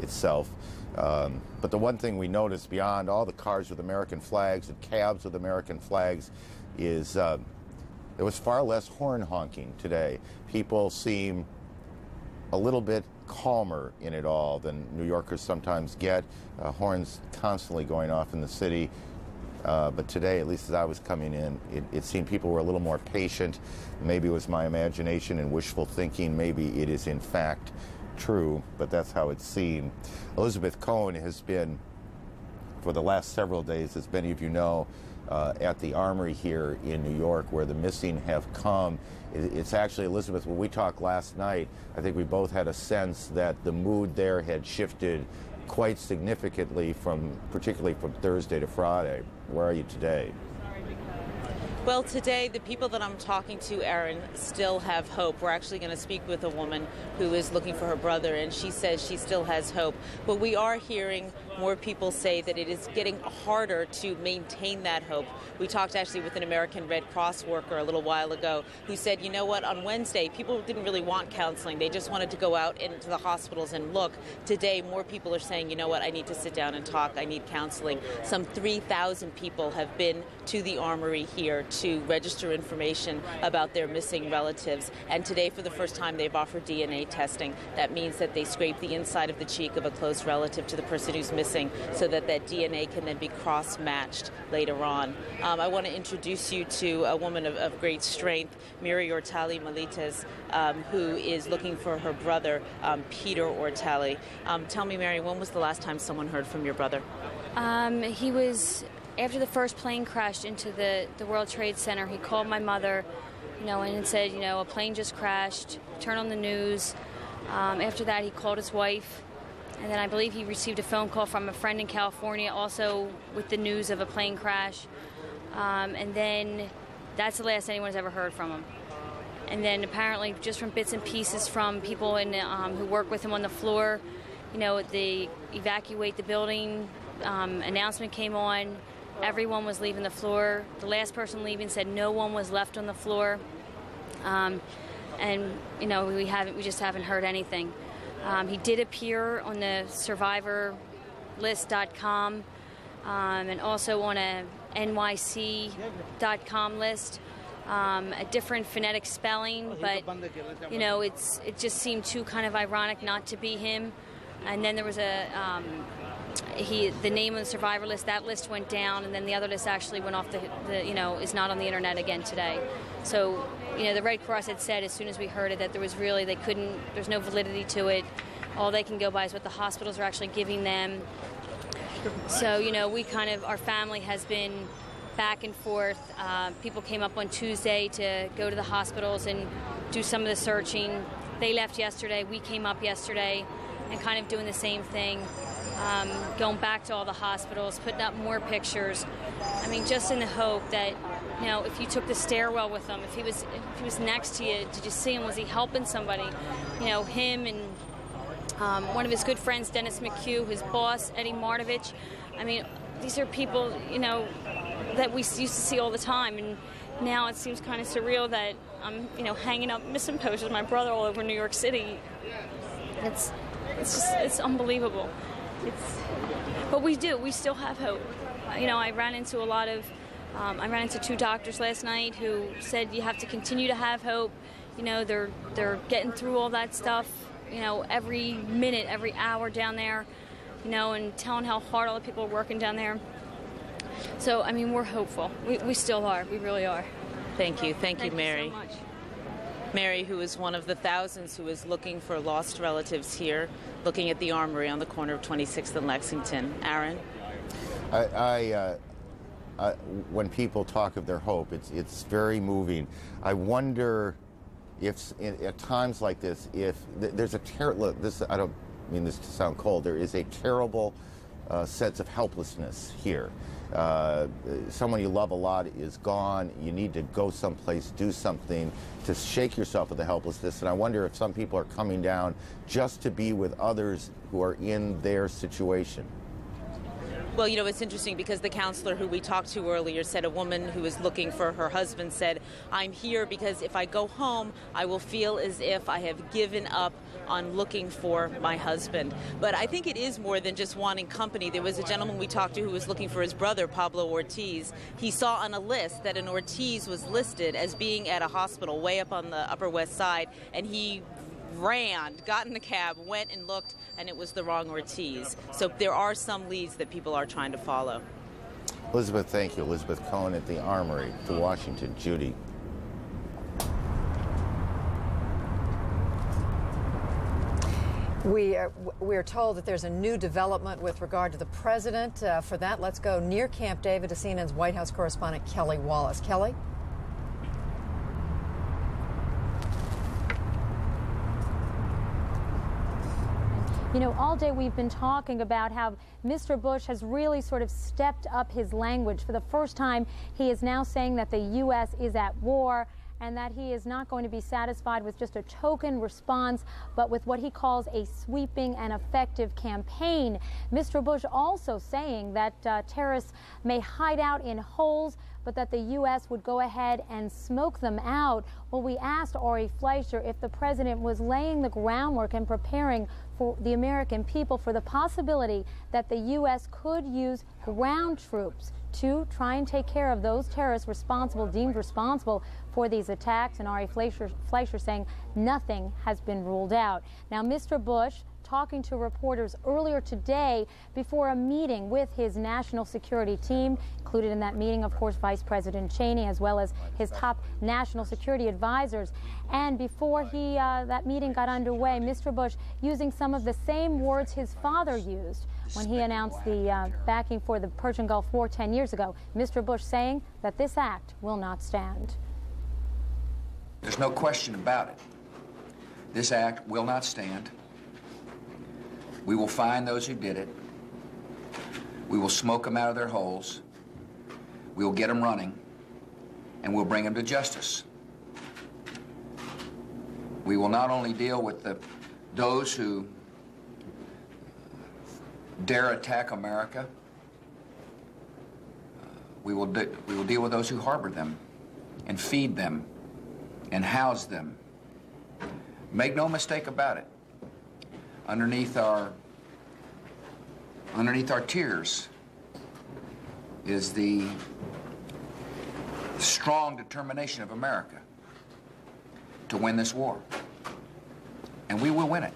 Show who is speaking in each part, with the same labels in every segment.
Speaker 1: itself. Um, but the one thing we noticed beyond all the cars with American flags and cabs with American flags is uh, there was far less horn honking today. People seem a little bit calmer in it all than New Yorkers sometimes get. Uh, horns constantly going off in the city. Uh, but today, at least as I was coming in, it, it, seemed people were a little more patient. Maybe it was my imagination and wishful thinking. Maybe it is in fact true, but that's how it seemed. Elizabeth Cohen has been, for the last several days, as many of you know, uh, at the Armory here in New York where the missing have come. It's actually, Elizabeth, when we talked last night, I think we both had a sense that the mood there had shifted quite significantly from, particularly from Thursday to Friday. Where are you today?
Speaker 2: Well, today, the people that I'm talking to, Aaron, still have hope. We're actually going to speak with a woman who is looking for her brother, and she says she still has hope. But we are hearing more people say that it is getting harder to maintain that hope. We talked actually with an American Red Cross worker a little while ago who said, you know what, on Wednesday, people didn't really want counseling. They just wanted to go out into the hospitals and look. Today, more people are saying, you know what, I need to sit down and talk. I need counseling. Some 3,000 people have been to the armory here to register information about their missing relatives. And today, for the first time, they've offered DNA testing. That means that they scrape the inside of the cheek of a close relative to the person who's missing so that that DNA can then be cross matched later on. Um, I want to introduce you to a woman of, of great strength, Miri Ortale Malites, um, who is looking for her brother, um, Peter Ortale. Um, tell me, Mary, when was the last time someone heard from your brother?
Speaker 3: Um, he was after the first plane crashed into the, the World Trade Center, he called my mother, you know, and said, you know, a plane just crashed, turn on the news. Um, after that, he called his wife, and then I believe he received a phone call from a friend in California, also with the news of a plane crash. Um, and then that's the last anyone's ever heard from him. And then apparently, just from bits and pieces from people in, um, who work with him on the floor, you know, they evacuate the building. Um, announcement came on Everyone was leaving the floor. The last person leaving said no one was left on the floor. Um, and you know we haven't we just haven't heard anything. Um, he did appear on the survivorlist.com um, and also on a nyc.com list. Um, a different phonetic spelling, but you know it's it just seemed too kind of ironic not to be him. And then there was a um, he the name of the survivor list that list went down and then the other list actually went off the, the, you know is not on the internet again today. So you know the red cross had said as soon as we heard it that there was really they couldn't there's no validity to it. All they can go by is what the hospitals are actually giving them. So you know we kind of our family has been back and forth. Uh, people came up on tuesday to go to the hospitals and do some of the searching. They left yesterday. We came up yesterday and kind of doing the same thing um, going back to all the hospitals, putting up more pictures. I mean, just in the hope that, you know, if you took the stairwell with him, if he was if he was next to you, did you see him? Was he helping somebody? You know, him and um, one of his good friends, Dennis McHugh, his boss, Eddie Mardovich. I mean, these are people, you know, that we used to see all the time, and now it seems kind of surreal that I'm, you know, hanging up missing posters my brother all over New York City. It's, it's just, it's unbelievable it's, but we do. We still have hope. You know, I ran into a lot of. Um, I ran into two doctors last night who said you have to continue to have hope. You know, they're they're getting through all that stuff. You know, every minute, every hour down there. You know, and telling how hard all the people are working down there. So, I mean, we're hopeful. We, we still are. We really are.
Speaker 2: Thank you. Thank,
Speaker 3: Thank
Speaker 2: you, Mary.
Speaker 3: You so much.
Speaker 2: Mary, who is one of the thousands who is looking for lost relatives here, looking at the armory on the corner of 26th and Lexington. Aaron?
Speaker 1: I, I, uh, I, when people talk of their hope, it's, it's very moving. I wonder if, at times like this, if th- there's a terrible, this, I don't mean this to sound cold, there is a terrible uh, sense of helplessness here. Uh, someone you love a lot is gone. You need to go someplace, do something to shake yourself of the helplessness. And I wonder if some people are coming down just to be with others who are in their situation.
Speaker 2: Well, you know, it's interesting because the counselor who we talked to earlier said a woman who was looking for her husband said, I'm here because if I go home, I will feel as if I have given up on looking for my husband. But I think it is more than just wanting company. There was a gentleman we talked to who was looking for his brother, Pablo Ortiz. He saw on a list that an Ortiz was listed as being at a hospital way up on the Upper West Side, and he ran, got in the cab, went and looked, and it was the wrong Ortiz. So there are some leads that people are trying to follow.
Speaker 1: Elizabeth, thank you. Elizabeth Cohen at the Armory, to Washington. Judy.
Speaker 4: We are, we are told that there's a new development with regard to the president. Uh, for that, let's go near Camp David to CNN's White House correspondent Kelly Wallace. Kelly?
Speaker 5: You know, all day we've been talking about how Mr. Bush has really sort of stepped up his language. For the first time, he is now saying that the U.S. is at war and that he is not going to be satisfied with just a token response, but with what he calls a sweeping and effective campaign. Mr. Bush also saying that uh, terrorists may hide out in holes but that the U.S. would go ahead and smoke them out. Well, we asked Ari Fleischer if the president was laying the groundwork and preparing for the American people for the possibility that the U.S. could use ground troops to try and take care of those terrorists responsible, deemed responsible for these attacks. And Ari Fleischer, Fleischer saying nothing has been ruled out. Now, Mr. Bush talking to reporters earlier today before a meeting with his national security team. Included in that meeting, of course, Vice President Cheney, as well as his top national security advisors. And before he uh, that meeting got underway, Mr. Bush using some of the same words his father used when he announced the uh, backing for the Persian Gulf War 10 years ago. Mr. Bush saying that this act will not stand.
Speaker 6: There's no question about it. This act will not stand. We will find those who did it. We will smoke them out of their holes. We will get them running, and we'll bring them to justice. We will not only deal with the, those who dare attack America, uh, we will, we will deal with those who harbor them and feed them and house them. Make no mistake about it underneath our underneath our tears is the strong determination of America to win this war. And we will win it.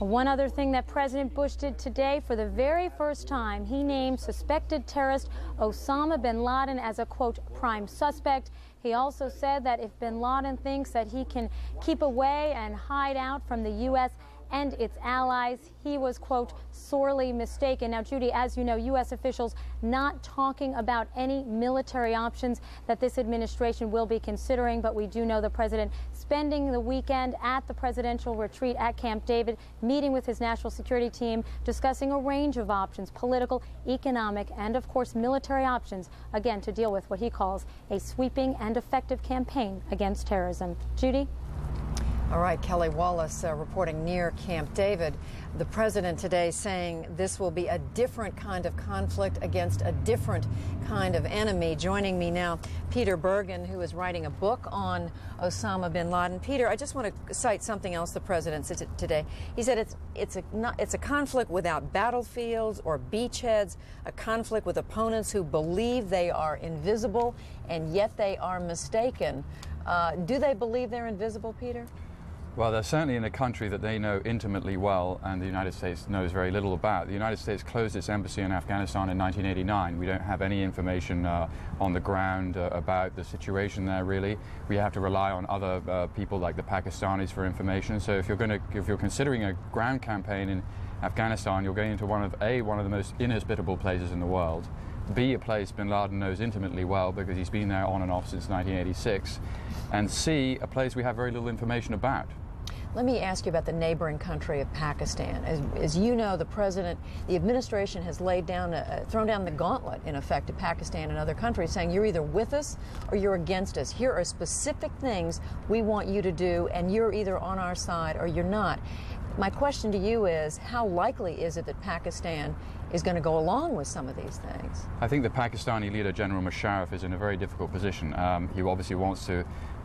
Speaker 5: One other thing that President Bush did today, for the very first time, he named suspected terrorist Osama bin Laden as a, quote, prime suspect. He also said that if bin Laden thinks that he can keep away and hide out from the U.S., and its allies. He was, quote, sorely mistaken. Now, Judy, as you know, U.S. officials not talking about any military options that this administration will be considering, but we do know the president spending the weekend at the presidential retreat at Camp David, meeting with his national security team, discussing a range of options, political, economic, and, of course, military options, again, to deal with what he calls a sweeping and effective campaign against terrorism. Judy?
Speaker 4: All right, Kelly Wallace uh, reporting near Camp David. The president today saying this will be a different kind of conflict against a different kind of enemy. Joining me now, Peter Bergen, who is writing a book on Osama bin Laden. Peter, I just want to cite something else the president said today. He said it's it's a not, it's a conflict without battlefields or beachheads, a conflict with opponents who believe they are invisible and yet they are mistaken. Uh, do they believe they're invisible, Peter?
Speaker 7: Well, they're certainly in a country that they know intimately well and the United States knows very little about. The United States closed its embassy in Afghanistan in 1989. We don't have any information uh, on the ground uh, about the situation there, really. We have to rely on other uh, people like the Pakistanis for information. So if you're, to, if you're considering a ground campaign in Afghanistan, you're going into one of, A, one of the most inhospitable places in the world, B, a place bin Laden knows intimately well because he's been there on and off since 1986, and C, a place we have very little information about.
Speaker 4: Let me ask you about the neighboring country of Pakistan. As, as you know, the president, the administration has laid down, a, thrown down the gauntlet, in effect, to Pakistan and other countries, saying you're either with us or you're against us. Here are specific things we want you to do, and you're either on our side or you're not. My question to you is how likely is it that Pakistan is going to go along with some of these things?
Speaker 7: I think the Pakistani leader, General Musharraf, is in a very difficult position. Um, he obviously wants to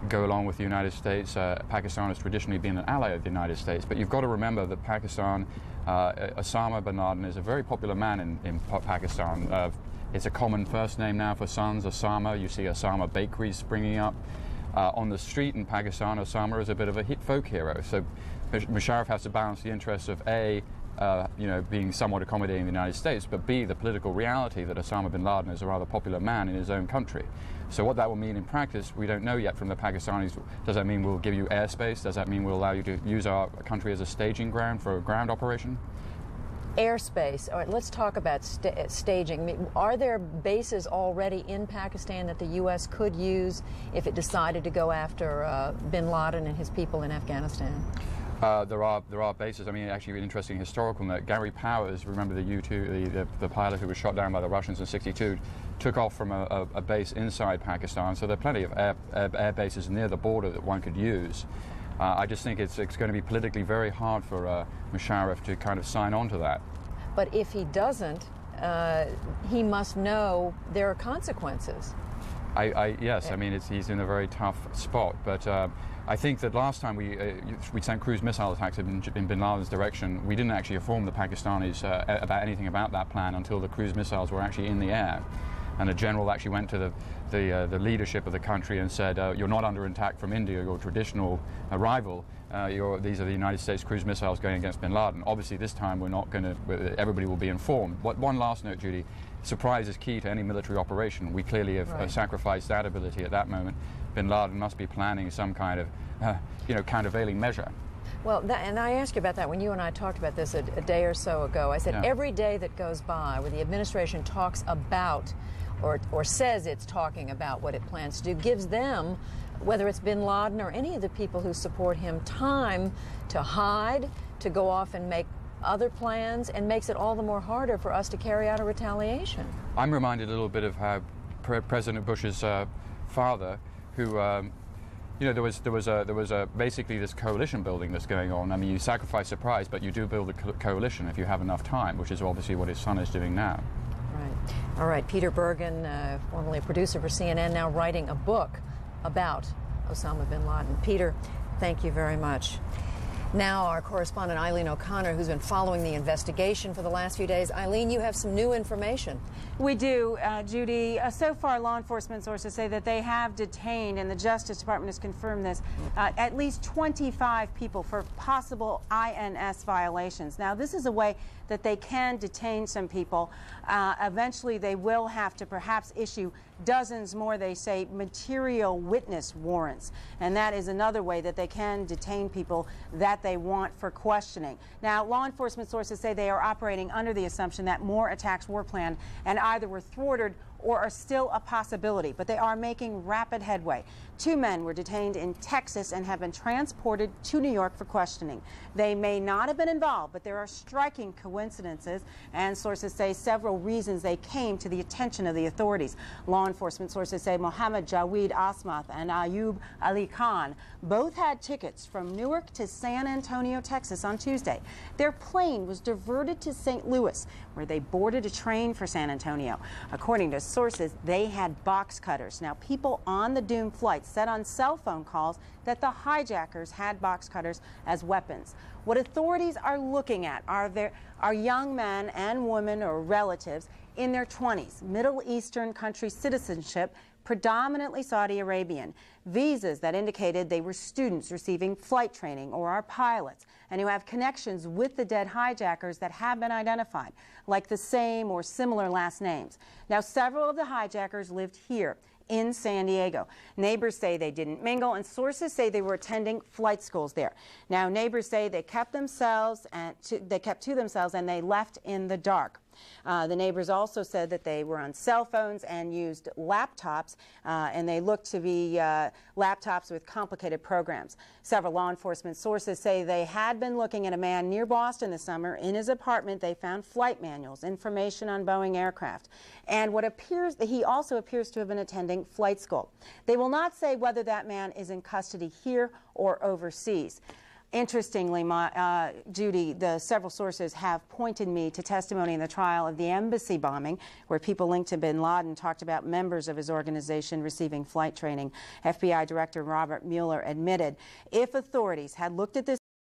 Speaker 7: go along with the United States. Uh, Pakistan has traditionally been an ally of the United States, but you've got to remember that Pakistan, uh, Osama bin Laden is a very popular man in, in Pakistan. Uh, it's a common first name now for sons, Osama. You see Osama bakeries springing up. Uh, on the street in Pakistan, Osama is a bit of a hit folk hero. So Musharraf has to balance the interests of A, uh, you know, being somewhat accommodating in the United States, but B, the political reality that Osama bin Laden is a rather popular man in his own country. So what that will mean in practice, we don't know yet from the Pakistanis. Does that mean we'll give you airspace? Does that mean we'll allow you to use our country as a staging ground for a ground operation?
Speaker 4: Airspace. All right, let's talk about st staging. Are there bases already in Pakistan that the U.S. could use if it decided to go after uh, bin Laden and his people in Afghanistan?
Speaker 7: Uh, there are there are bases. I mean, actually, an interesting historical note. Gary Powers, remember the U-2, the, the, the, pilot who was shot down by the Russians in '62, took off from a, a, a, base inside Pakistan. So there are plenty of air, air, air bases near the border that one could use. Uh, I just think it's it's going to be politically very hard for uh, Musharraf to kind of sign on to that.
Speaker 4: But if he doesn't, uh, he must know there are consequences.
Speaker 7: I, I yes, I mean he's in a very tough spot, but. Uh, I think that last time we uh, we sent cruise missile attacks in, in, Bin Laden's direction, we didn't actually inform the Pakistanis uh, about anything about that plan until the cruise missiles were actually in the air. And a general actually went to the the, uh, the leadership of the country and said, uh, "You're not under attack from India, your traditional uh, rival. Uh, these are the United States cruise missiles going against Bin Laden." Obviously, this time we're not going to. Everybody will be informed. What, one last note, Judy. Surprise is key to any military operation. We clearly have right. sacrificed that ability at that moment bin Laden must be planning some kind of, uh, you know, countervailing measure.
Speaker 4: Well, that, and I asked you about that when you and I talked about this a, a day or so ago. I said yeah. every day that goes by where the administration talks about or, or says it's talking about what it plans to do gives them, whether it's bin Laden or any of the people who support him, time to hide, to go off and make other plans, and makes it all the more harder for us to carry out a retaliation.
Speaker 7: I'm reminded a little bit of how Pre President Bush's uh, father who um, you know, there was there was a there was a basically this coalition building that's going on. I mean, you sacrifice surprise, but you do build a co coalition if you have enough time, which is obviously what his son is doing now.
Speaker 4: Right. All right. Peter Bergen, uh, formerly a producer for CNN, now writing a book about Osama bin Laden. Peter, thank you very much. Now, our correspondent Eileen O'Connor, who's been following the investigation for the last few days. Eileen, you have some new information.
Speaker 8: We do, uh, Judy. Uh, so far, law enforcement sources say that they have detained, and the Justice Department has confirmed this, uh, at least 25 people for possible INS violations. Now, this is a way that they can detain some people. Uh, eventually, they will have to perhaps issue dozens more, they say, material witness warrants. And that is another way that they can detain people that they want for questioning. Now, law enforcement sources say they are operating under the assumption that more attacks were planned and either were thwarted or are still a possibility, but they are making rapid headway. Two men were detained in Texas and have been transported to New York for questioning. They may not have been involved, but there are striking coincidences, and sources say several reasons they came to the attention of the authorities. Law enforcement sources say Mohammed Jaweed Azmath and Ayub Ali Khan both had tickets from Newark to San Antonio, Texas on Tuesday. Their plane was diverted to St. Louis, where they boarded a train for San Antonio. According to sources, they had box cutters. Now, people on the doomed flight said on cell phone calls that the hijackers had box cutters as weapons. What authorities are looking at are there are young men and women or relatives in their 20s, Middle Eastern country citizenship, predominantly Saudi Arabian, visas that indicated they were students receiving flight training or are pilots, and who have connections with the dead hijackers that have been identified, like the same or similar last names. Now, several of the hijackers lived here in San Diego. Neighbors say they didn't mingle, and sources say they were attending flight schools there. Now, neighbors say they kept themselves and to, they kept to themselves and they left in the dark. Uh, the neighbors also said that they were on cell phones and used laptops, uh, and they looked to be uh, laptops with complicated programs. Several law enforcement sources say they had been looking at a man near Boston this summer. In his apartment, they found flight manuals, information on Boeing aircraft, and what appears he also appears to have been attending flight school. They will not say whether that man is in custody here or overseas. Interestingly, my, uh, Judy, the several sources have pointed me to testimony in the trial of the embassy bombing, where people linked to bin Laden talked about members of his organization receiving flight training. FBI Director Robert Mueller admitted if authorities had looked at this